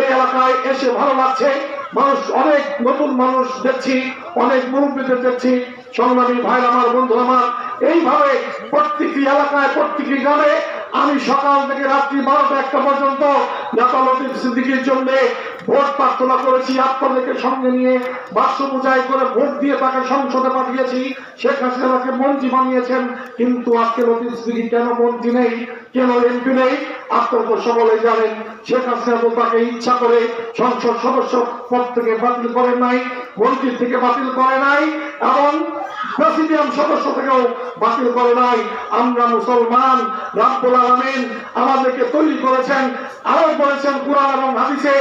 এই এলাকায় এসে ভালো লাগছে। মানুষ, অনেক নতুন মানুষ দেখছি, অনেক মুরব্বীদের দেখছি। সংগ্রামী ভাই আমার বন্ধু আমার, এইভাবে প্রত্যেকটি এলাকায়, প্রত্যেকটি গ্রামে আমি সকাল থেকে রাত্রি বারোটা একটা পর্যন্ত নেতা লতিফ সিদ্দিকির জন্য ভোট প্রার্থনা করেছি আপনাদেরকে সঙ্গে নিয়ে বাক্স বোঝাই করে ভোট দিয়ে তাকে সংসদে পাঠিয়েছি। শেখ হাসিনাকে মন্ত্রী বানিয়েছেন, কিন্তু আজকে কেন মন্ত্রী নেই? কেন এমপি নেই? আপনারা তো সকলে জানেন, শেখ হাসিনা তো তাকে ইচ্ছা করে সংসদ সদস্য পদ থেকে বাতিল করেন নাই, মন্ত্রী থেকে বাতিল করে নাই, এবং প্রেসিডিয়াম সদস্য থেকেও বাতিল করে নাই। আমরা মুসলমান, রাব্বুল আলামিন আমাদেরকে তৈরি করেছেন আরও বলেছেন কোরআন এবং হাদিসে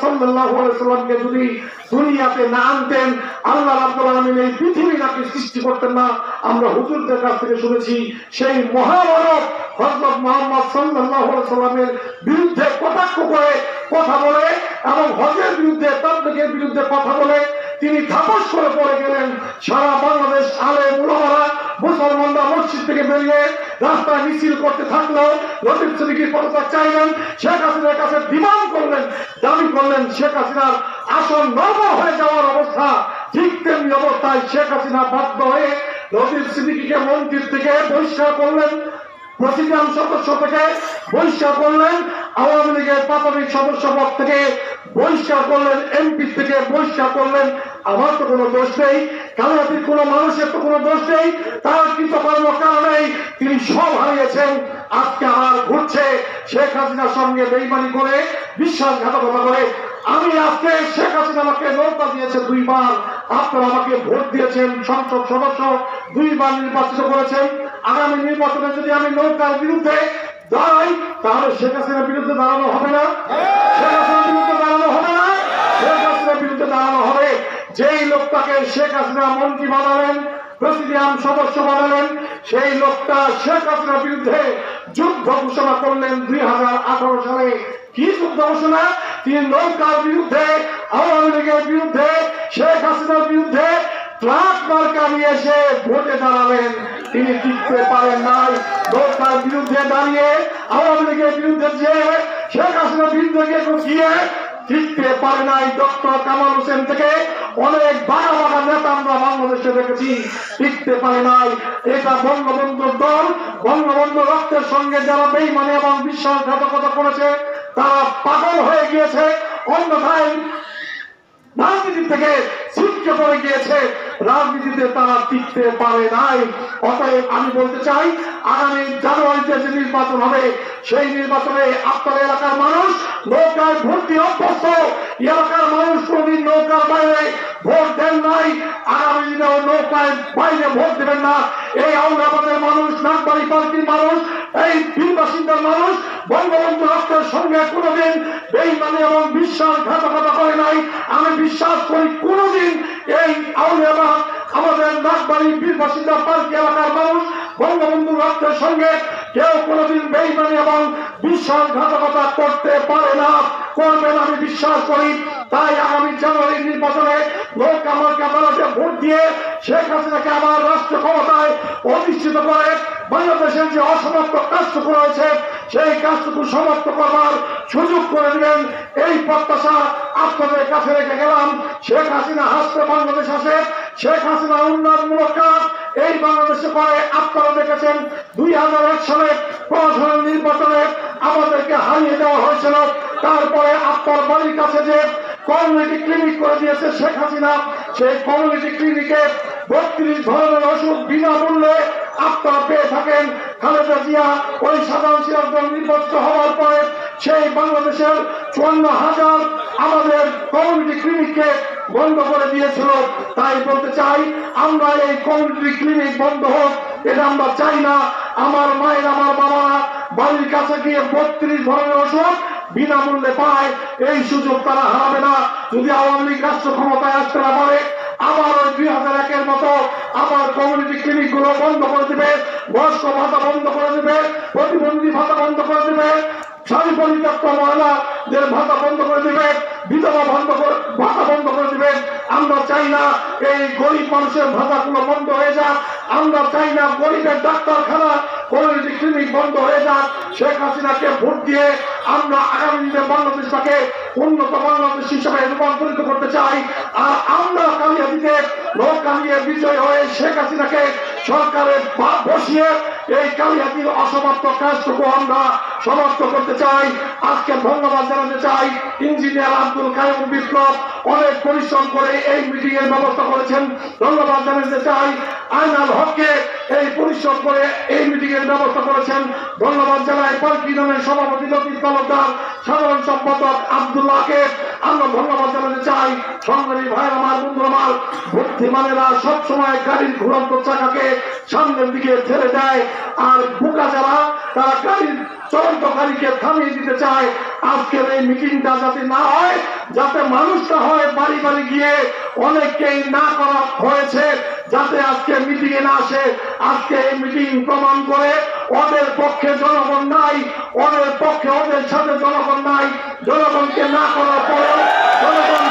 সাল্লামকে যদি না আনতেন, আল্লাহ পৃথিবী সৃষ্টি করতেন না। আমরা হুজুরদের কাছ থেকে শুনেছি, সেই মহামানব হযরত মোহাম্মদ সাল্লামের বিরুদ্ধে কটাক্ষ করে কথা বলে এবং হজের বিরুদ্ধে, তাবলীগের বিরুদ্ধে কথা বলে তিনি ধাপস করে পড়ে গেলেন। সারা বাংলাদেশ আলে মুলামারা মুসলমানরা মসজিদ থেকে বেরিয়ে রাস্তায় মিছিল করতে থাকল লতিফ সিদ্দিকীর পদত্যাগ চাইলেন, শেখ হাসিনার কাছে ডিমান্ড করলেন, দাবি করলেন শেখ হাসিনার আসন নর্মাল হয়ে যাওয়ার অবস্থা। ঠিক তেমনি অবস্থায় শেখ হাসিনা বাধ্য হয়ে লতিফ সিদ্দিকীকে মন্ত্রীর থেকে বহিষ্কার করলেন। প্রেসিডিয়াম সদস্য থেকে বহিষ্কার করলেন, আওয়ামী লীগের প্রাথমিক সদস্য পদ থেকে বহিষ্কার করলেন, এমপি থেকে বহিষ্কার করলেন। আমার তো কোনো দোষ নেই কালাতির কোনো মানুষের তো কোনো দোষ নেই, তার কৃতকর্ম কারণেই তিনি সব হারিয়েছেন। আজকে আমার ঘুরছে শেখ হাসিনার সঙ্গে বেইমানি করে, বিশ্বাসঘাতকতা করে। আমি আজকে শেখ হাসিনা আমাকে নৌকা দিয়েছে দুইবার। আপনারা আমাকে ভোট দিয়েছেন, সংসদ সদস্য দুইবার নির্বাচিত করেছেন। আগামী নির্বাচনে যদি আমি নৌকার বিরুদ্ধে দাঁড়াই, তাহলে শেখ হাসিনার বিরুদ্ধে দাঁড়ানো হবে না। শেখ হাসিনার বিরুদ্ধে দাঁড়ানো হবে না। শেখ হাসিনার বিরুদ্ধে দাঁড়ানো হবে। যেই লোকটাকে শেখ হাসিনা মন্ত্রী বানালেন, প্রেসিডিয়াম সদস্য বানালেন, সেই লোকটা শেখ হাসিনার বিরুদ্ধে যুদ্ধ ঘোষণা করলেন দুই হাজার আঠারো সালে। কি যুদ্ধ ঘোষণা? তিনি নৌকার বিরুদ্ধে, আওয়ামী লীগের বিরুদ্ধে, শেখ হাসিনার বিরুদ্ধে ট্রাক মার্কা নিয়ে এসে ভোটে দাঁড়ালেন। তিনি টিকতে পারেন নাই। নৌকার বিরুদ্ধে দাঁড়িয়ে আওয়ামী লীগের বিরুদ্ধে যে শেখ হাসিনার বিরুদ্ধে গিয়ে টিকতে পারে নাই ডক্টর কামাল হোসেন থেকে অনেক বাঘা বাঘা নেতা আমরা বাংলাদেশে দেখেছি। ফিরতে পারে নাই। এটা বঙ্গবন্ধুর দল। বঙ্গবন্ধু রক্তের সঙ্গে যারা বেইমানি এবং বিশ্বাসঘাতকতা করেছে, তারা পাগল হয়ে গিয়েছে। অন্যথায় রাজনীতি থেকে ছিটকে পড়ে গিয়েছে। রাজনীতিতে তারা টিকতে পারে নাই। অতএব আমি বলতে চাই, আগামী জানুয়ারিতে যে নির্বাচন হবে, সেই নির্বাচনে আপনার এলাকার মানুষ নৌকায় দিয়ে অভ্যস্ত। এলাকার মানুষ কোনদিন নৌকার বাইরে ভোট দেন নাই। আগামী দিনেও নৌকায় বাইরে ভোট দেবেন না। এই আউলাবাদের মানুষ, নাগবাড়ি পার্টির মানুষ, এই বীর বাসিন্দার মানুষ, বঙ্গবন্ধু রক্তের সঙ্গে কোনোদিন বেইমানি এবং বিশ্বাসঘাতকতা করে নাই। আমি বিশ্বাস করি কোনোদিন আউলিয়াবাদ আমাদের নাগবাড়ি বীর বাসিন্দা পার্টি এলাকার মানুষ, বঙ্গবন্ধু রক্তের সঙ্গে কেউ কোনোদিন বেইমানি এবং বিশ্বাসঘাতকতা করতে পারে না করবেন আমি বিশ্বাস করি। তাই আগামী জানুয়ারি নির্বাচনে লোক আমাকে আমাকে ভোট দিয়ে শেখ হাসিনাকে আবার রাষ্ট্র ক্ষমতায় অধিষ্ঠিত করে। বাংলাদেশের যে অসমাপ্ত কাজটুকু রয়েছে, সেই কাজটুকু সমাপ্ত করবার সুযোগ করে দিবেন এই প্রত্যাশা আপনাদের কাছে রেখে গেলাম। শেখ হাসিনা হাসতে বাংলাদেশ আসে। শেখ হাসিনা উন্নয়নমূলক কাজ। এই বাংলাদেশে করে আপনারা দেখেছেন, দুই হাজার এক সালে প্রশাসন নির্বাচনে আমাদেরকে হারিয়ে দেওয়া হয়েছিল। তারপরে আপনার বাড়ির কাছে যে কমিউনিটি ক্লিনিক করে দিয়েছে শেখ হাসিনা সেই কমিউনিটি ক্লিনিকে বত্রিশ ধরনের ওষুধ বিনামূল্যে আপনারা পেয়ে থাকেন। খালেদা জিয়া ওই সাধারণ সিরাজগঞ্জ নির্বাচিত হওয়ার পরে সেই বাংলাদেশের চুয়ান্ন হাজার আমাদের কমিউনিটি ক্লিনিককে বন্ধ করে দিয়েছিল। তাই বলতে চাই, আমরা এই কমিউনিটি ক্লিনিক বন্ধ হোক, এটা আমরা চাই না। আমার মায়ের, আমার বাবা বাড়ির কাছে গিয়ে বত্রিশ ধরনের ওষুধ বিনামূল্যে পায়, এই সুযোগ তারা হারাবে না। যদি আওয়ামী লীগ রাষ্ট্র ক্ষমতায় আসতে না পারে, আবার ওই দুই হাজার একের মতো আবার কমিউনিটি ক্লিনিকগুলো বন্ধ করে দিবে, বয়স্ক ভাতা বন্ধ করে দিবে, প্রতিবন্ধী ভাতা বন্ধ করে দিবে, স্বামী পরিত্যক্ত মহিলাদের ভাতা বন্ধ করে দিবেন বিধবা বন্ধ করে, ভাতা বন্ধ করে দিবেন আমরা চাই না এই গরিব মানুষের ভাতাগুলো বন্ধ হয়ে যাক। আমরা চাই না গরিবের ডাক্তারখানা কমিউনিটি ক্লিনিক বন্ধ হয়ে যাক। শেখ হাসিনাকে ভোট দিয়ে আমরা আগামী দিনে বাংলাদেশটাকে উন্নত বাংলাদেশ হিসেবে রূপান্তরিত করতে চাই। আর আমরা কালিয়াদিতে লোক কালিয়ে বিজয় হয়ে শেখ হাসিনাকে সরকারের বসিয়ে এই কালিয়াদির অসমাপ্ত কাজটুকু আমরা সমাপ্ত করতে চাই। আজকে ধন্যবাদ জানাতে চাই ইঞ্জিনিয়ার আব্দুল কায়ুম বিপ্লব। অনেক পরিশ্রম করে এই মিটিং এর ব্যবস্থা করেছেন। ধন্যবাদ জানাতে চাই আইনাল হককে এই পরিশ্রম করে এই মিটিং এর ব্যবস্থা করেছেন। ধন্যবাদ জানাই পার্টি দলের সভাপতি লতিফ তালুকদার, সাধারণ সম্পাদক আব্দুল্লাহকে আমরা ধন্যবাদ জানাতে চাই সংগ্রামী ভাই আমার বন্ধু আমার। বুদ্ধিমানেরা সবসময় গাড়ির ঘুরন্ত চাকাকে সামনের দিকে ঠেলে দেয়। আর বোকা যারা, তারা গাড়ির চলন্ত থামিয়ে দিতে চায়। আজকের এই মিটিংটা যাতে না হয়, যাতে মানুষটা হয় বাড়ি বাড়ি গিয়ে অনেককেই না করা হয়েছে, যাতে আজকে মিটিং এ না আসে। আজকে এই মিটিং প্রমাণ করে ওদের পক্ষে জনগণ নাই, ওদের পক্ষে ওদের সাথে জনগণ নাই। জনগণকে না করার পরে জনগণ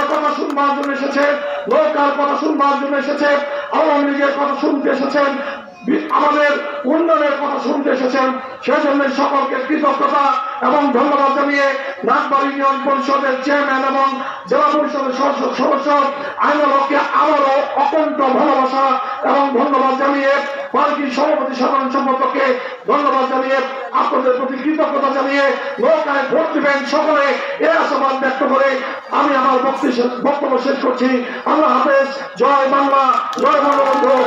হাসিনার কথা শুনবার জন্য এসেছে নৌকার কথা শুনবার জন্য এসেছে, আওয়ামী লীগের কথা শুনতে এসেছেন আমাদের উন্নয়নের কথা শুনতে এসেছেন সেজন্য সকলকে কৃতজ্ঞতা এবং ধন্যবাদ জানিয়ে নাগবাড়ি ইউনিয়ন পরিষদের চেয়ারম্যান এবং জেলা পরিষদের সদস্য আইনলকে আবারও অত্যন্ত ভালোবাসা এবং ধন্যবাদ জানিয়ে পার্টির সভাপতি সাধারণ সম্পাদককে ধন্যবাদ জানিয়ে আপনাদের প্রতি কৃতজ্ঞতা জানিয়ে নৌকায় ভোট দিবেন সকলে এ আশাবাদ ব্যক্ত করে আমি আমার বক্তব্য শেষ- করছি। আল্লাহ হাফেজ। জয় বাংলা। জয় বঙ্গবন্ধু।